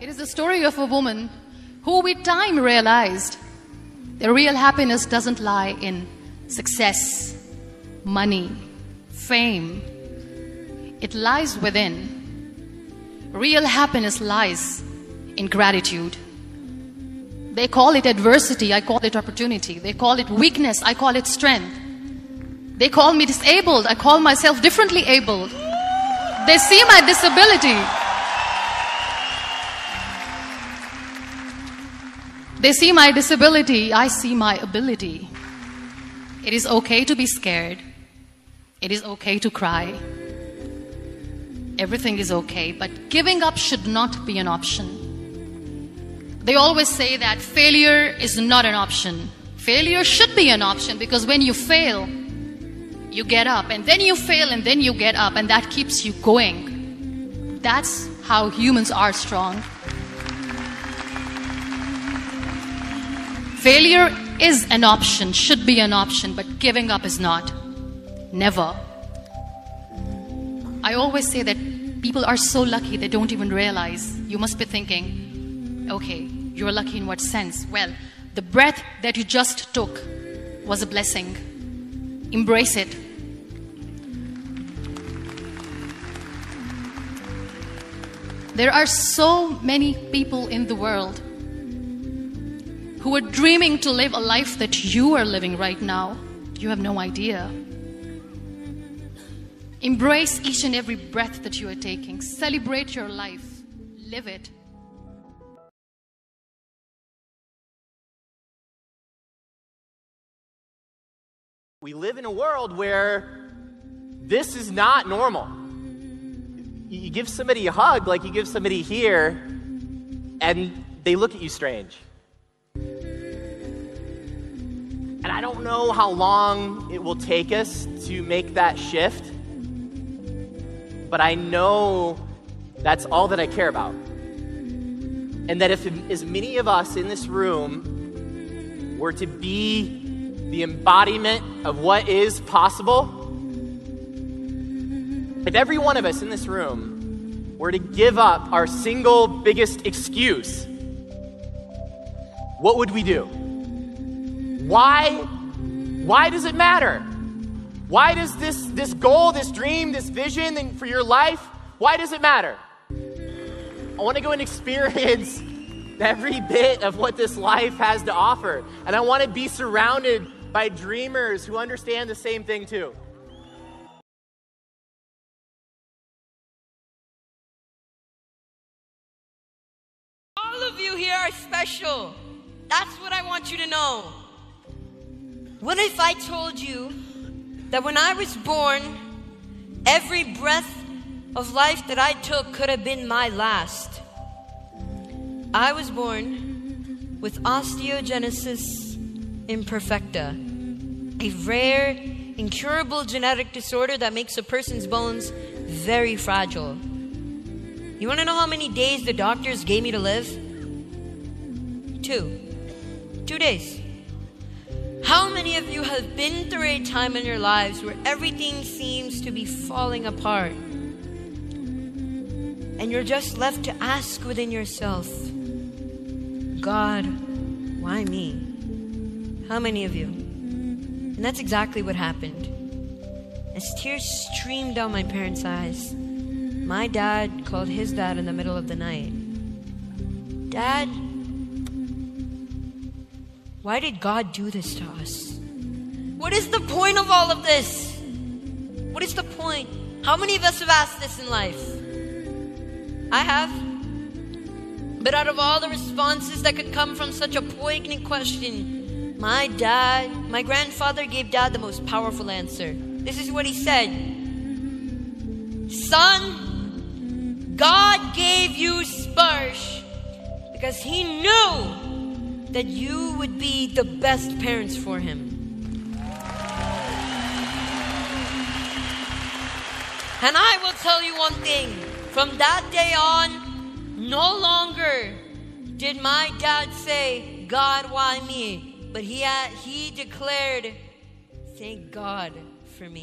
It is the story of a woman who, with time, realized the real happiness doesn't lie in success, money, fame. It lies within. Real happiness lies in gratitude. They call it adversity, I call it opportunity. They call it weakness, I call it strength. They call me disabled, I call myself differently abled. They see my disability. They see my disability, I see my ability. It is okay to be scared. It is okay to cry. Everything is okay, but giving up should not be an option. They always say that failure is not an option. Failure should be an option because when you fail, you get up, and then you fail, and then you get up, and that keeps you going. That's how humans are strong. Failure is an option, should be an option, but giving up is not. Never. I always say that people are so lucky they don't even realize. You must be thinking, okay, you're lucky in what sense? Well, the breath that you just took was a blessing. Embrace it. There are so many people in the world who are dreaming to live a life that you are living right now. You have no idea. Embrace each and every breath that you are taking. Celebrate your life. Live it. We live in a world where this is not normal. You give somebody a hug like you give somebody here, and they look at you strange. I don't know how long it will take us to make that shift, but I know that's all that I care about. And that if as many of us in this room were to be the embodiment of what is possible, if every one of us in this room were to give up our single biggest excuse, what would we do? Why? Why does it matter? Why does this, this goal, this dream, this vision for your life, why does it matter? I want to go and experience every bit of what this life has to offer. And I want to be surrounded by dreamers who understand the same thing too. All of you here are special. That's what I want you to know. What if I told you that when I was born, every breath of life that I took could have been my last? I was born with osteogenesis imperfecta, a rare, incurable genetic disorder that makes a person's bones very fragile. You want to know how many days the doctors gave me to live? Two. Two days. How many of you have been through a time in your lives where everything seems to be falling apart? And you're just left to ask within yourself, God, why me? How many of you? And that's exactly what happened. As tears streamed down my parents' eyes, my dad called his dad in the middle of the night. Dad, why did God do this to us? What is the point of all of this? What is the point? How many of us have asked this in life? I have. But out of all the responses that could come from such a poignant question, my dad, my grandfather gave dad the most powerful answer. This is what he said Son, God gave you Sparsh because he knew that you would be the best parents for him. And I will tell you one thing from that day on, no longer did my dad say, God, why me? But he, had, he declared, Thank God for me.